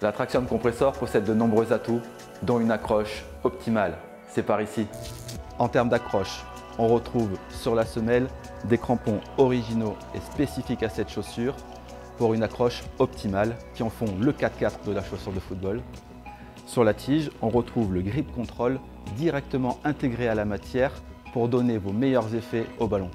La Traxion Compressor possède de nombreux atouts, dont une accroche optimale. C'est par ici. En termes d'accroche, on retrouve sur la semelle des crampons originaux et spécifiques à cette chaussure pour une accroche optimale qui en font le 4x4 de la chaussure de football. Sur la tige, on retrouve le grip control directement intégré à la matière pour donner vos meilleurs effets au ballon.